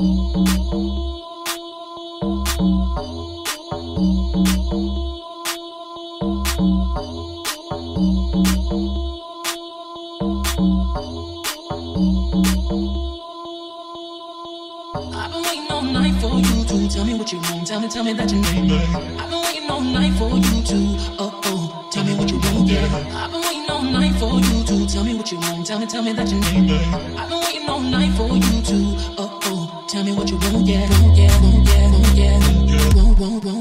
I've been waiting all night for you to tell me what you want, tell me, that you oh tell me what you won't I don't wait in no night for you to tell me what you want, tell me, tell me that's your name I don't want you no night for you to oh, oh, tell me what you want. Oh oh, yeah. Oh oh, yeah, yeah, yeah, yeah, want,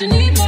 you need me.